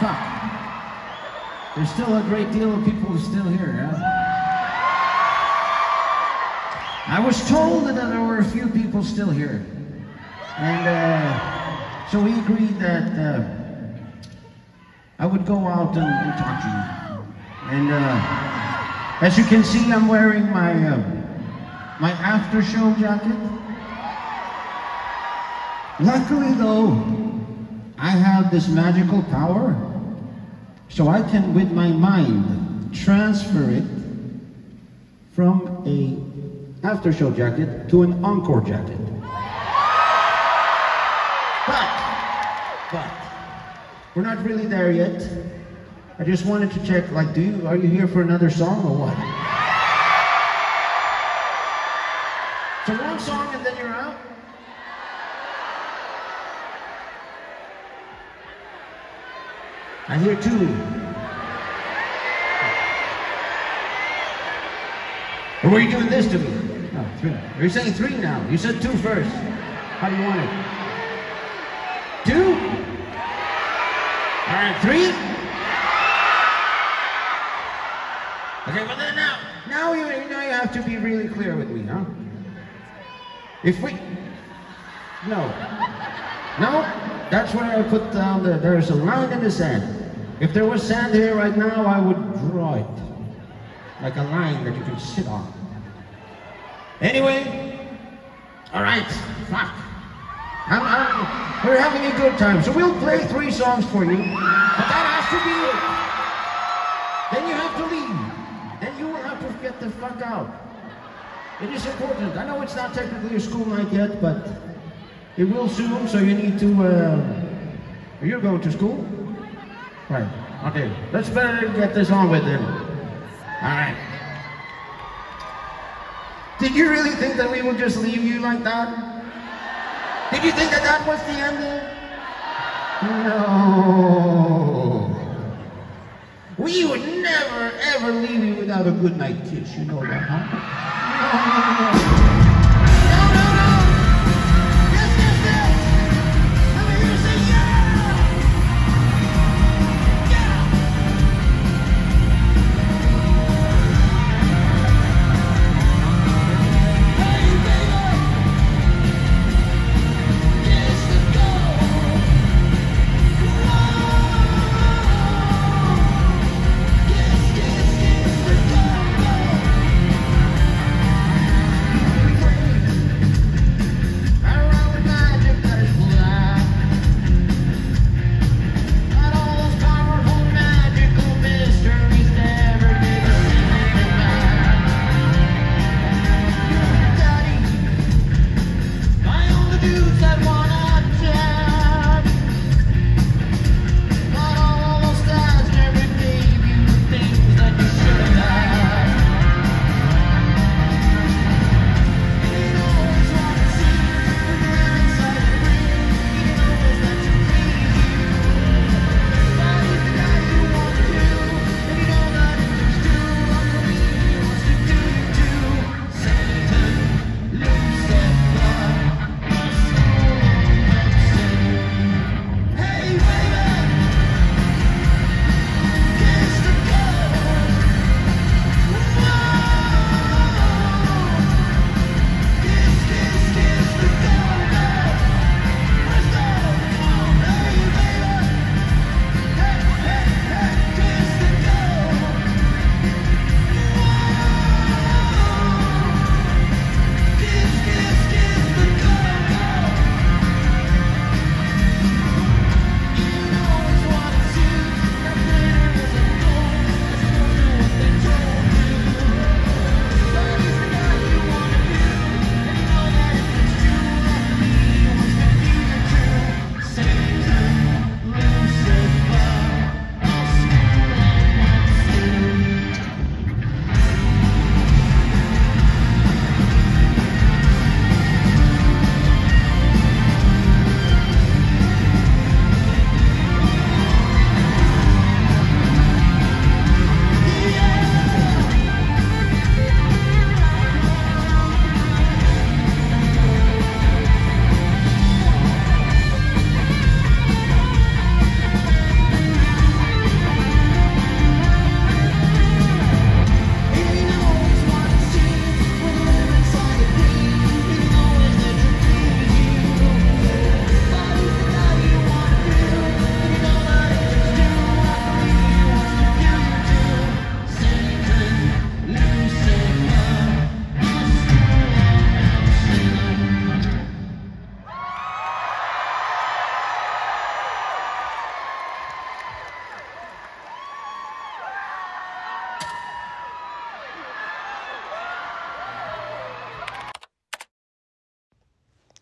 fuck. There's still a great deal of people still here, huh? I was told that there were a few people still here. And uh, so we agreed that uh, I would go out and, and talk to you. And uh, as you can see, I'm wearing my, uh, my after show jacket. Luckily, though, I have this magical power, so I can, with my mind, transfer it from a after show jacket to an encore jacket. But, but, we're not really there yet. I just wanted to check, like, do you, are you here for another song or what? So one song and then you're out? I hear two. Or were you doing this to me? Oh, three. You're you saying three now. You said two first. How do you want it? Two? All right, three? Okay, well then now, now you, now you have to be really clear with me, huh? If we, no, no, that's where I put down the, there's a line in the sand. If there was sand here right now, I would draw it. Like a line that you can sit on. Anyway, all right, fuck. I'm, I'm, we're having a good time, so we'll play three songs for you, but that has to be it. Then you have to leave. Then you will have to get the fuck out. It is important. I know it's not technically a school night yet, but it will soon, so you need to, uh, you're going to school? Right, okay. Let's better get this on with it. All right. Did you really think that we would just leave you like that? Did you think that that was the ending? No. We would never, ever leave you without a good night kiss. You know that, huh? No, no, no.